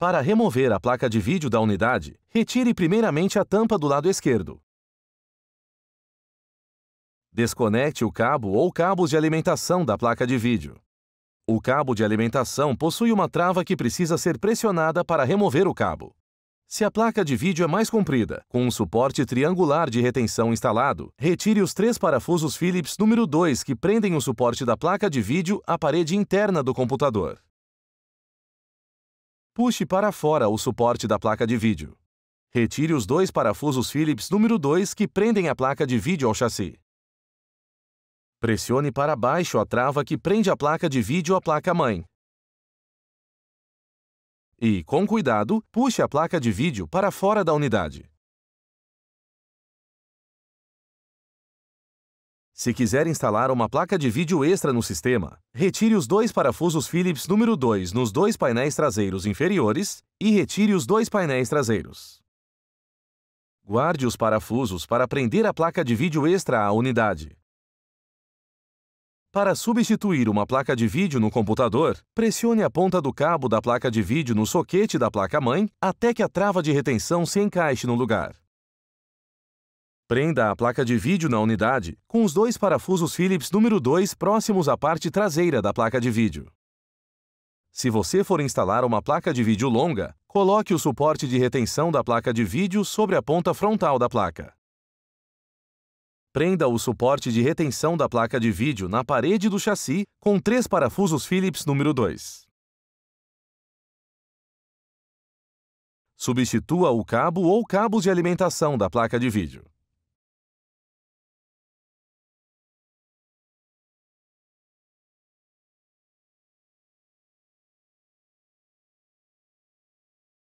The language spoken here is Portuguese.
Para remover a placa de vídeo da unidade, retire primeiramente a tampa do lado esquerdo. Desconecte o cabo ou cabos de alimentação da placa de vídeo. O cabo de alimentação possui uma trava que precisa ser pressionada para remover o cabo. Se a placa de vídeo é mais comprida, com um suporte triangular de retenção instalado, retire os três parafusos Phillips número 2 que prendem o suporte da placa de vídeo à parede interna do computador. Puxe para fora o suporte da placa de vídeo. Retire os dois parafusos Phillips número 2 que prendem a placa de vídeo ao chassi. Pressione para baixo a trava que prende a placa de vídeo à placa-mãe. E, com cuidado, puxe a placa de vídeo para fora da unidade. Se quiser instalar uma placa de vídeo extra no sistema, retire os dois parafusos Phillips número 2 nos dois painéis traseiros inferiores e retire os dois painéis traseiros. Guarde os parafusos para prender a placa de vídeo extra à unidade. Para substituir uma placa de vídeo no computador, pressione a ponta do cabo da placa de vídeo no soquete da placa-mãe até que a trava de retenção se encaixe no lugar. Prenda a placa de vídeo na unidade com os dois parafusos Phillips número 2 próximos à parte traseira da placa de vídeo. Se você for instalar uma placa de vídeo longa, coloque o suporte de retenção da placa de vídeo sobre a ponta frontal da placa. Prenda o suporte de retenção da placa de vídeo na parede do chassi com três parafusos Phillips número 2. Substitua o cabo ou cabos de alimentação da placa de vídeo.